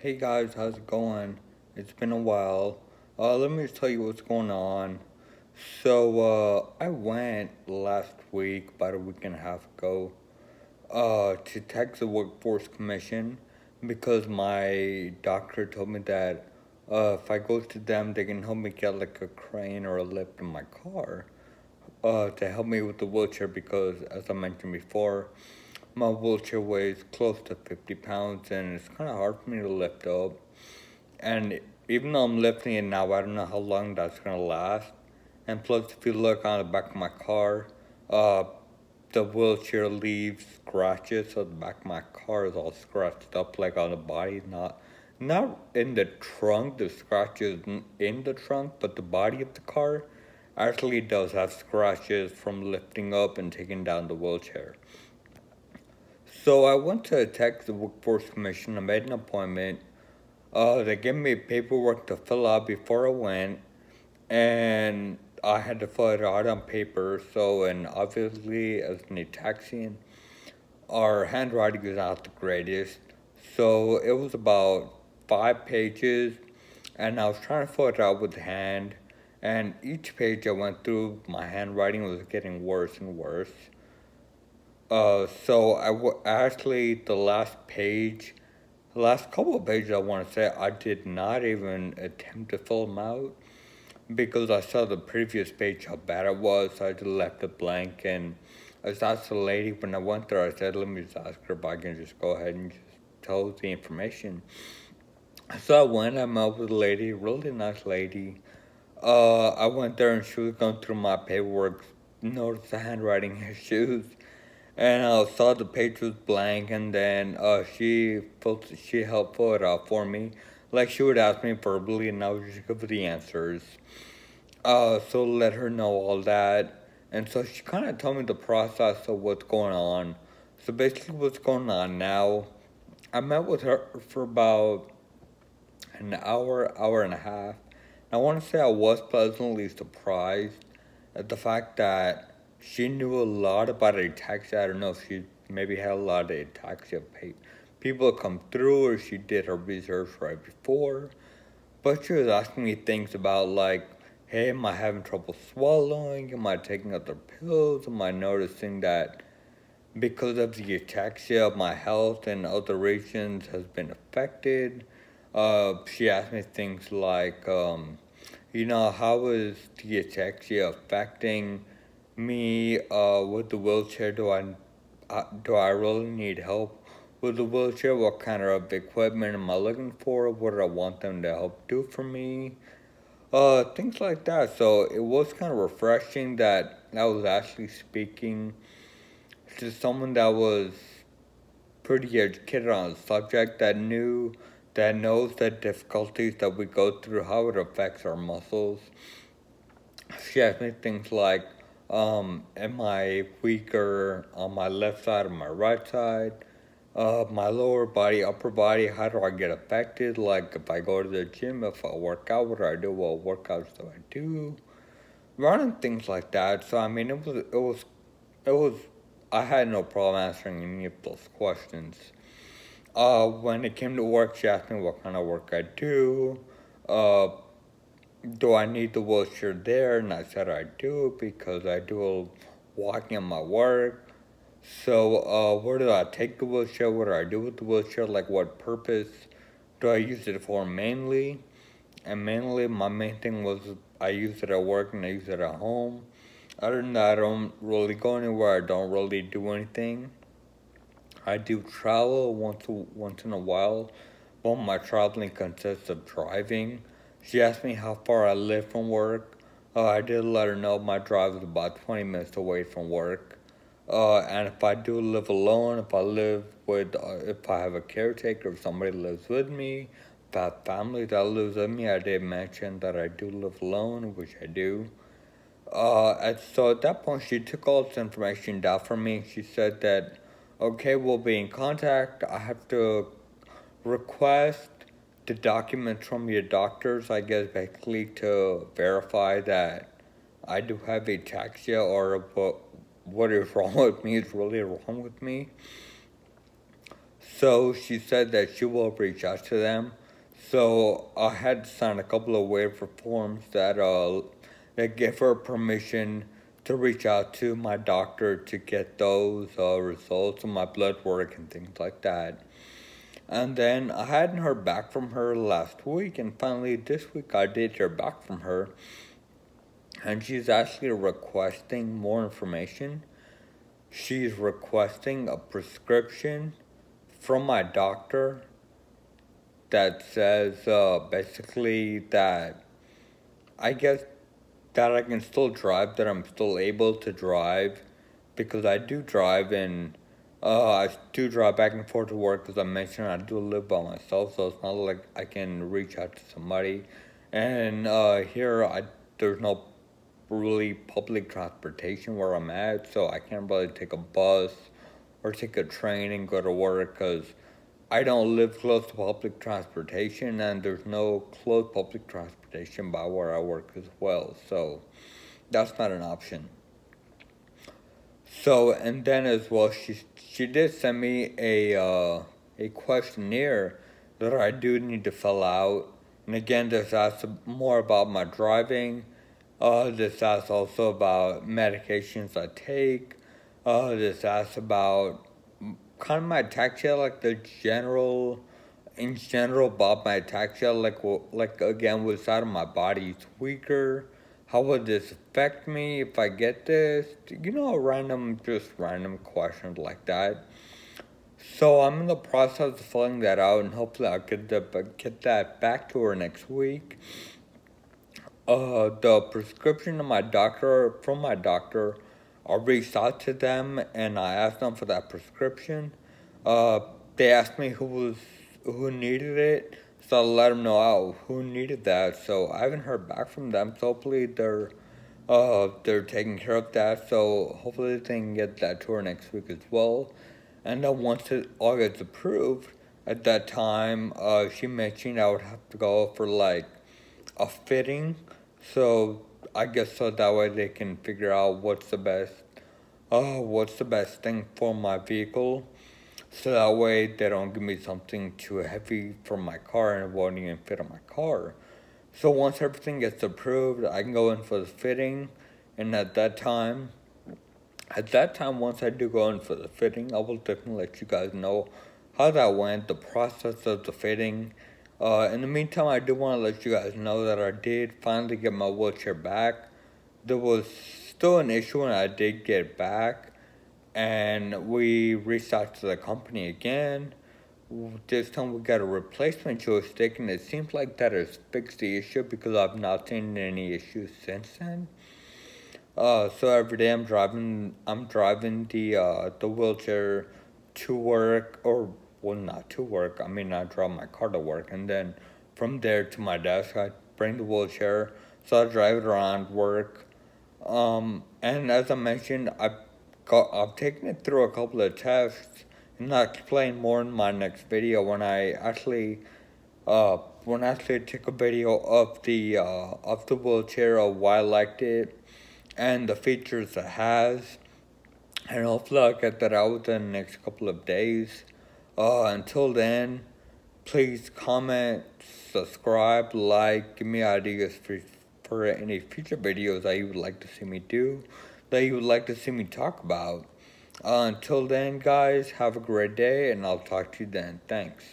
Hey guys, how's it going? It's been a while. Uh, let me just tell you what's going on. So, uh, I went last week, about a week and a half ago, uh, to Texas Workforce Commission because my doctor told me that, uh, if I go to them, they can help me get like a crane or a lift in my car, uh, to help me with the wheelchair because, as I mentioned before, my wheelchair weighs close to 50 pounds and it's kind of hard for me to lift up. And even though I'm lifting it now, I don't know how long that's going to last. And plus, if you look on the back of my car, uh, the wheelchair leaves scratches, so the back of my car is all scratched up, like on the body, not not in the trunk. The scratches in the trunk, but the body of the car actually does have scratches from lifting up and taking down the wheelchair. So I went to the Texas Workforce Commission. I made an appointment. Uh, they gave me paperwork to fill out before I went, and I had to fill it out on paper. So, and obviously, as an Ataxian, our handwriting is not the greatest. So it was about five pages, and I was trying to fill it out with hand. And each page I went through, my handwriting was getting worse and worse. Uh, so I w- actually the last page, the last couple of pages I want to say I did not even attempt to fill them out because I saw the previous page how bad it was. So I just left it blank and I just asked the lady when I went there. I said, "Let me just ask her if I can just go ahead and just tell the information." So I went. I met with a lady, really nice lady. Uh, I went there and she was going through my paperwork, noticed the handwriting issues and I saw the page was blank, and then uh, she felt she helped fill it out for me. Like she would ask me verbally, and I would just give her the answers. Uh, so let her know all that, and so she kind of told me the process of what's going on. So basically, what's going on now? I met with her for about an hour, hour and a half. And I want to say I was pleasantly surprised at the fact that she knew a lot about ataxia. I don't know if she maybe had a lot of ataxia people come through or she did her research right before. But she was asking me things about like, hey, am I having trouble swallowing? Am I taking other pills? Am I noticing that because of the ataxia, my health and other regions has been affected? Uh, she asked me things like, um, you know, how is the ataxia affecting me uh, with the wheelchair. Do I uh, do I really need help with the wheelchair? What kind of equipment am I looking for? What do I want them to help do for me? Uh, things like that. So it was kind of refreshing that I was actually speaking to someone that was pretty educated on the subject that knew that knows the difficulties that we go through, how it affects our muscles. She asked me things like, um, am I weaker on my left side or my right side? Uh, my lower body, upper body, how do I get affected? Like if I go to the gym, if I work out, what do I do? What workouts do I do? Running things like that. So I mean, it was, it was, it was. I had no problem answering any of those questions. Uh, when it came to work, she asked me what kind of work I do. Uh, do I need the wheelchair there? And I said I do because I do walking in my work. So uh, where do I take the wheelchair? What do I do with the wheelchair? Like what purpose do I use it for mainly? And mainly my main thing was I use it at work and I use it at home. Other than that, I don't really go anywhere. I don't really do anything. I do travel once once in a while. but my traveling consists of driving. She asked me how far I live from work. Uh, I did let her know my drive is about 20 minutes away from work. Uh, and if I do live alone, if I live with, uh, if I have a caretaker, if somebody lives with me, if I have family that lives with me, I did mention that I do live alone, which I do. Uh, and so at that point, she took all this information down from me. She said that, okay, we'll be in contact. I have to request the documents from your doctors, I guess, basically to verify that I do have ataxia or what, what is wrong with me is really wrong with me. So she said that she will reach out to them. So I had to sign a couple of waiver forms that uh that give her permission to reach out to my doctor to get those uh, results of my blood work and things like that. And then I hadn't heard back from her last week, and finally this week I did hear back from her. And she's actually requesting more information. She's requesting a prescription from my doctor that says uh, basically that I guess that I can still drive, that I'm still able to drive because I do drive and uh, I do drive back and forth to work, as I mentioned. I do live by myself, so it's not like I can reach out to somebody. And uh, here, I there's no really public transportation where I'm at, so I can't really take a bus or take a train and go to work because I don't live close to public transportation, and there's no close public transportation by where I work as well. So that's not an option. So and then as well, she she did send me a uh, a questionnaire that I do need to fill out. And again, this asks more about my driving. Uh, this asks also about medications I take. Uh, this asks about kind of my ataxia, like the general, in general about my ataxia, like like again, which side of my body is weaker how would this affect me if I get this? You know, random, just random questions like that. So I'm in the process of filling that out, and hopefully I'll get the, get that back to her next week. Uh, the prescription of my doctor from my doctor, I reached out to them and I asked them for that prescription. Uh, they asked me who was who needed it so let them know oh, who needed that. So I haven't heard back from them. So hopefully they're uh, they're taking care of that. So hopefully they can get that tour next week as well. And then once it all gets approved, at that time, uh, she mentioned I would have to go for like a fitting. So I guess so that way they can figure out what's the best, uh, what's the best thing for my vehicle so that way they don't give me something too heavy for my car and it won't even fit on my car. So once everything gets approved, I can go in for the fitting, and at that time, at that time, once I do go in for the fitting, I will definitely let you guys know how that went, the process of the fitting. Uh, in the meantime, I do want to let you guys know that I did finally get my wheelchair back. There was still an issue when I did get back and we reached out to the company again. This time we got a replacement joystick, and it seems like that has fixed the issue because I've not seen any issues since then. Uh, so every day I'm driving, I'm driving the uh, the wheelchair to work, or well, not to work. I mean, I drive my car to work, and then from there to my desk, I bring the wheelchair. So I drive it around work. Um, and as I mentioned, I I've taken it through a couple of tests, and I'll explain more in my next video when I actually, uh, when I actually take a video of the, uh, of the wheelchair, of why I liked it, and the features it has, and hopefully I'll get that out within the next couple of days. Uh, until then, please comment, subscribe, like, give me ideas for, for any future videos that you would like to see me do that you would like to see me talk about. Uh, until then, guys, have a great day, and I'll talk to you then. Thanks.